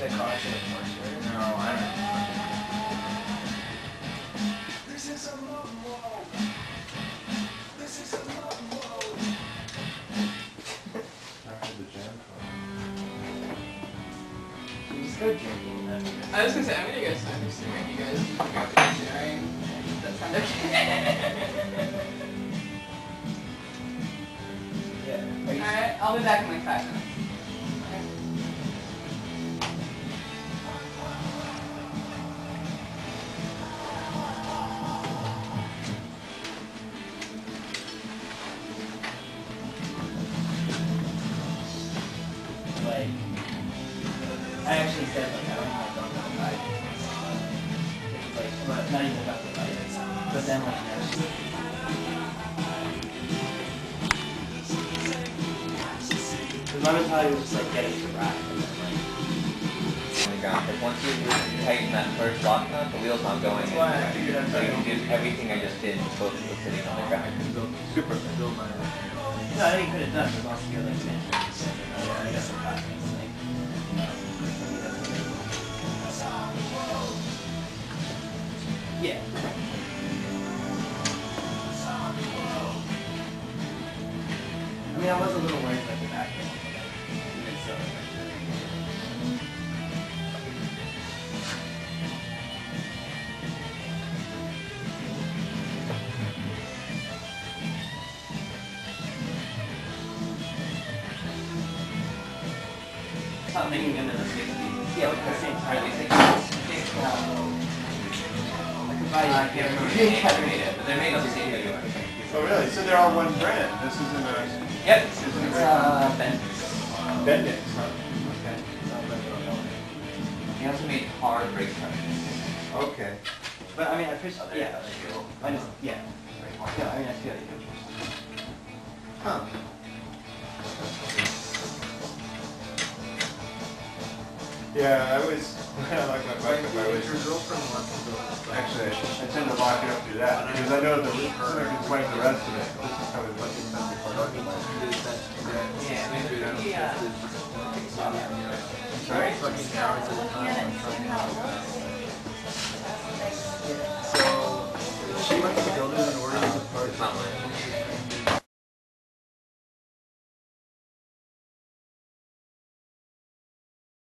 actually look more sure. No, I don't know. After the jam You just go drinking. I was gonna say, I'm gonna go a cigarette. You guys doing. That sounds okay. Yeah. Alright, I'll be back in like five minutes. I actually said like I don't like going outside. It's like but not even about the fight. But then like know, Because my mentality was just like get it to ride. And then, like, on the ground. Because once you tighten that first lock nut, the wheel's not going I anywhere. I'd So you can do everything I just did, both of sitting on the ground. Super. I No, I think you could have done, but yeah. I mean, I was a little worried about the back end, so, them in the 60s. Yeah, like the same time. I think it's I could buy you I a can't remember camera. made it, but they're made of the same video. Oh, really? So they're all one brand? This isn't a... Yep. Isn't It's a uh, Ben. Bendix, huh? Okay. He also made hard brake press. Okay. But I mean, I appreciate, Oh, yeah, you. I just, yeah. Yeah, I mean, I feel like it. Huh. Yeah, I was, Actually, I tend to lock it up to that, because I know the, I can swipe the rest of it. This is probably a time. So, she wants to build it in order to park. It's not mine.